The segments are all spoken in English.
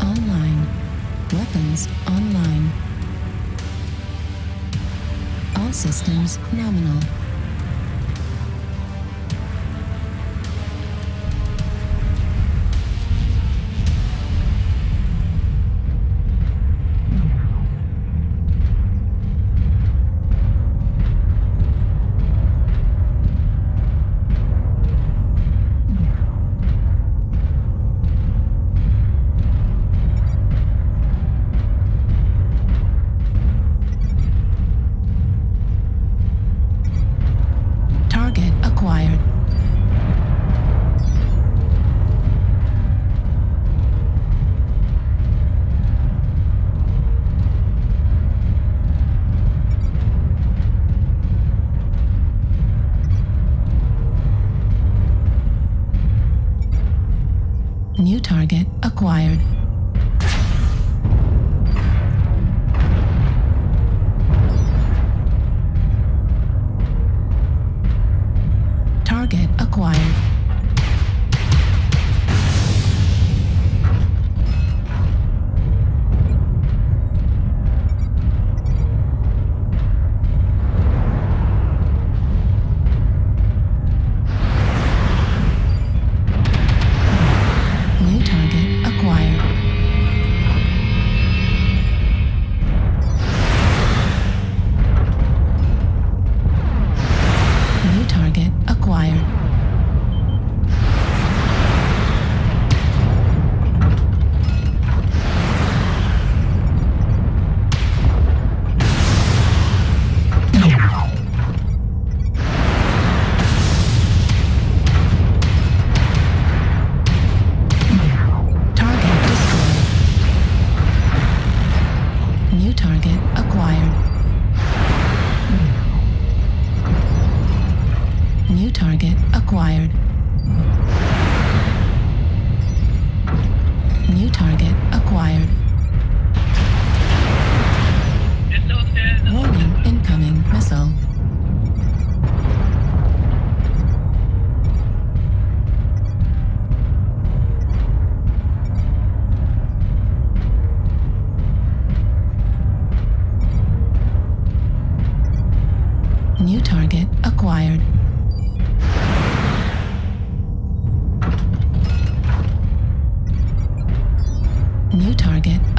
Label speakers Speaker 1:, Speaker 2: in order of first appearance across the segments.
Speaker 1: Online. Weapons online. All systems nominal. target acquired. Target acquired.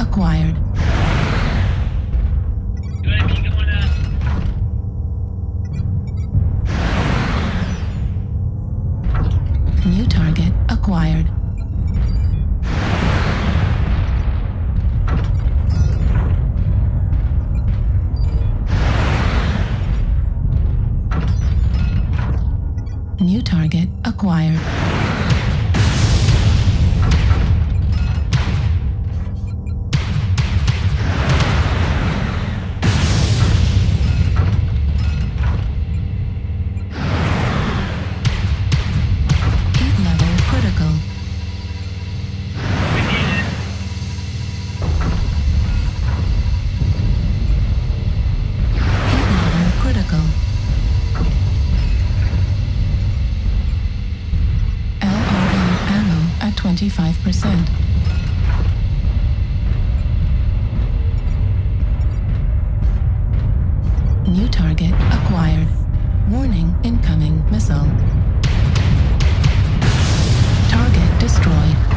Speaker 1: acquired. missile. Target destroyed.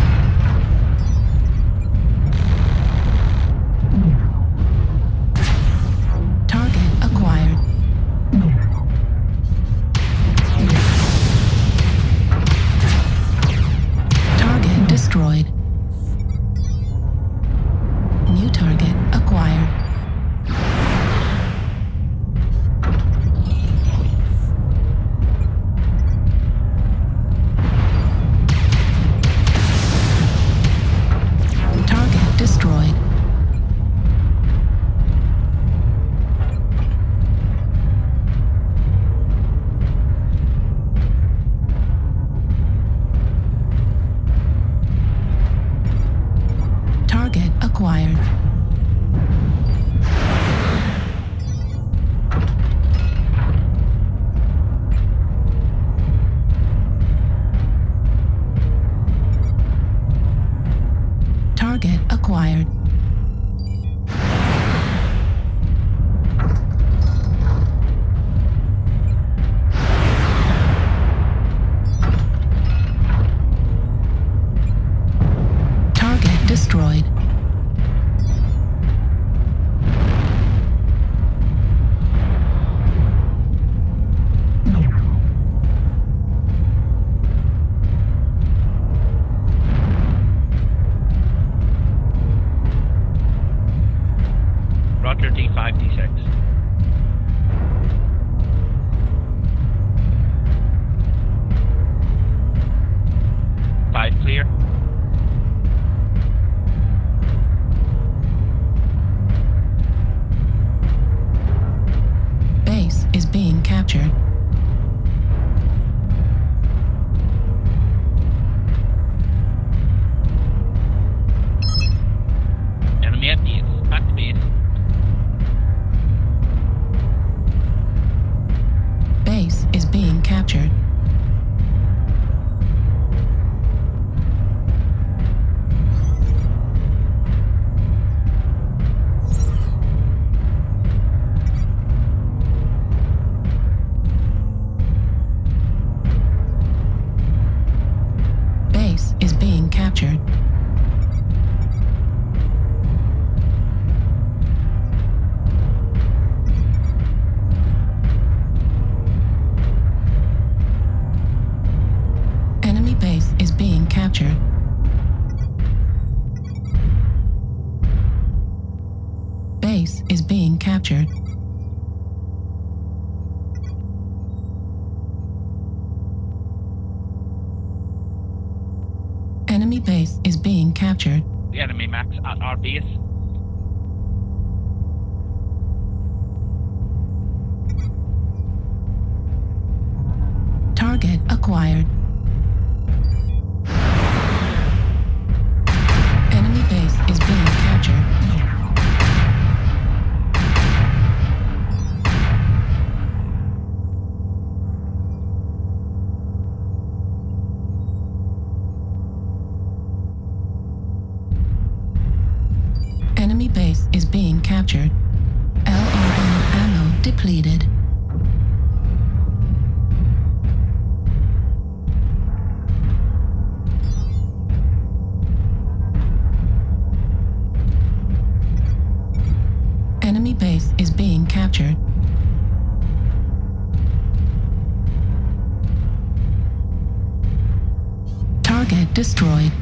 Speaker 1: Being.
Speaker 2: Enemy base
Speaker 1: is being captured. Base is being captured. Captured.
Speaker 2: The enemy mechs at our base.
Speaker 1: Target acquired. Enemy base is being captured. Target destroyed.